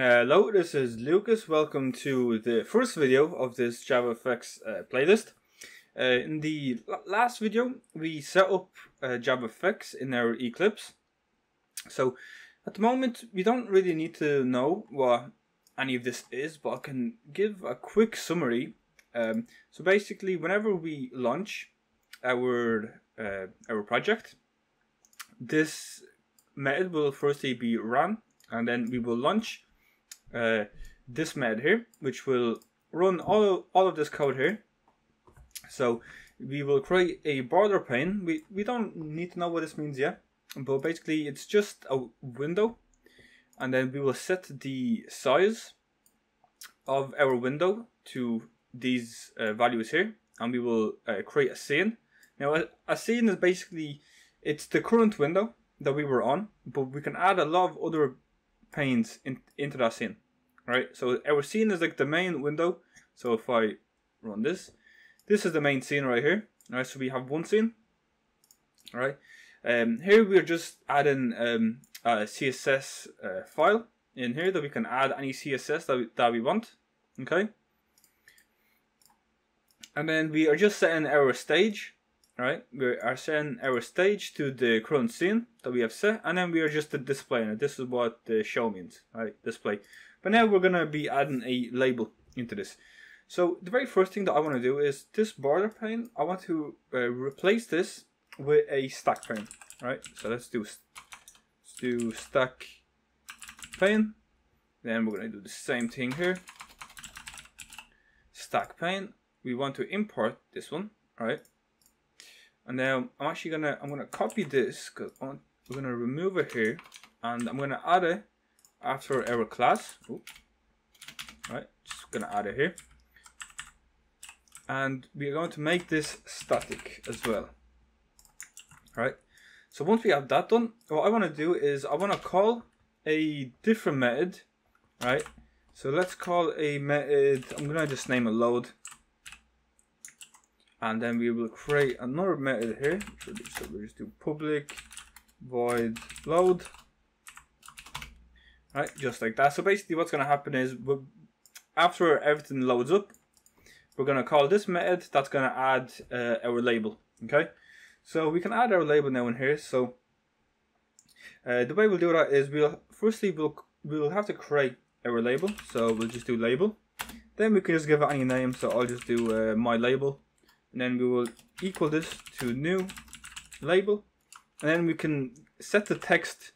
Hello, this is Lukas. Welcome to the first video of this JavaFX uh, playlist. Uh, in the last video, we set up uh, JavaFX in our Eclipse. So at the moment, we don't really need to know what any of this is, but I can give a quick summary. Um, so basically, whenever we launch our uh, our project, this method will firstly be run, and then we will launch uh, this method here, which will run all, all of this code here. So we will create a border pane. We, we don't need to know what this means yet, but basically it's just a window. And then we will set the size of our window to these uh, values here. And we will uh, create a scene. Now a, a scene is basically, it's the current window that we were on, but we can add a lot of other panes in, into that scene. Right, so our scene is like the main window. So if I run this, this is the main scene right here. Alright, so we have one scene. Alright, um, here we're just adding um, a CSS uh, file in here that we can add any CSS that we, that we want. Okay, and then we are just setting our stage right? We are setting our stage to the current scene that we have set, and then we are just displaying it. This is what the show means, right? Display. But now we're gonna be adding a label into this. So the very first thing that I want to do is this border pane. I want to uh, replace this with a stack pane, right? So let's do let's do stack pane. Then we're gonna do the same thing here. Stack pane. We want to import this one, right? And now I'm actually gonna I'm gonna copy this because we're gonna remove it here, and I'm gonna add it after our class. Ooh. Right, just gonna add it here, and we're going to make this static as well. Right. So once we have that done, what I want to do is I want to call a different method, right? So let's call a method. I'm gonna just name it load and then we will create another method here. So we just do. Public void load. Right just like that. So basically what's going to happen is after everything loads up we're going to call this method that's going to add uh, our label okay? So we can add our label now in here. So uh, the way we'll do that is we'll firstly we'll we'll have to create our label. So we'll just do label. Then we can just give it any name. So I'll just do uh, my label and then we will equal this to new label. And then we can set the text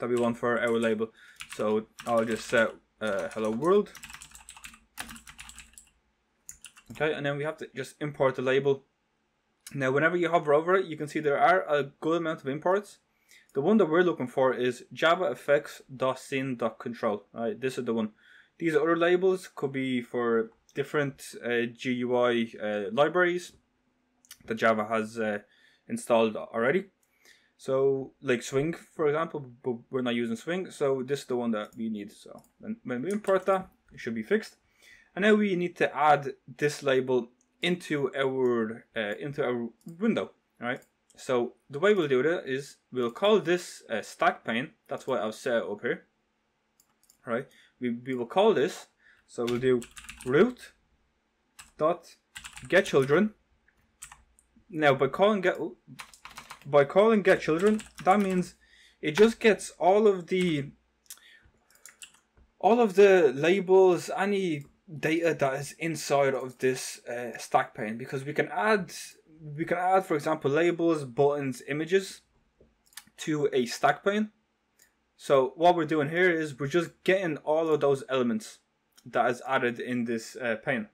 that we want for our label. So I'll just set uh, hello world. Okay and then we have to just import the label. Now whenever you hover over it you can see there are a good amount of imports. The one that we're looking for is javafx.scene.control right this is the one. These other labels could be for different uh, GUI uh, libraries that Java has uh, installed already. So, like Swing, for example, but we're not using Swing, so this is the one that we need. So, when, we import that, it should be fixed. And now we need to add this label into our uh, into our window, right? So the way we'll do that is we'll call this uh, stack pane. That's what I'll set up here, right? We we will call this so we'll do root dot get children. Now by calling get by calling get children, that means it just gets all of the all of the labels, any data that is inside of this uh, stack pane because we can add we can add for example labels, buttons, images to a stack pane. So what we're doing here is we're just getting all of those elements that is added in this uh, pane.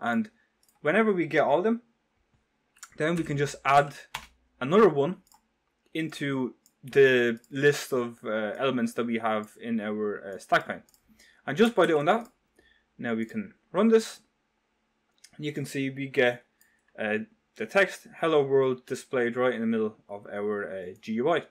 And whenever we get all them, then we can just add another one into the list of uh, elements that we have in our uh, stack pane. And just by doing that, now we can run this. And you can see we get uh, the text hello world displayed right in the middle of our uh, GUI.